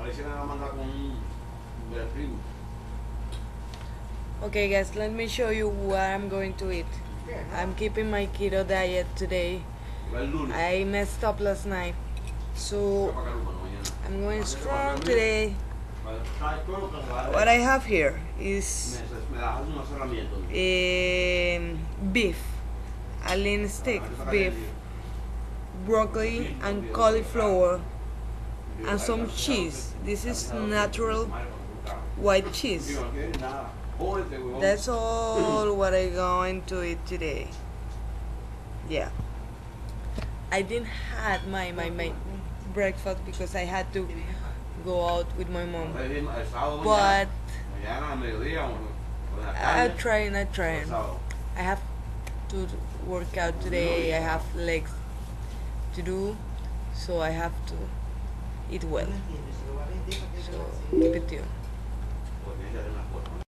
Parece que me va a mandar con un berrín. Okay guys, let me show you what I'm going to eat. I'm keeping my keto diet today. Va el lunes. I messed up last night. So Para acá, hermano, mañana. I'm going strong today. Vale, trae todo lo que se va a What. I have here is Me, me das unas herramientas. um, beef, a lean stick beef, broccoli and cauliflower, and some cheese. This is natural white cheese. That's all what I'm going to eat today. Yeah. I didn't had my, my, my breakfast because I had to go out with my mom. But I'm trying, I'm trying. I have to work out today. I have legs to do, so I have to it well. So keep it tuned.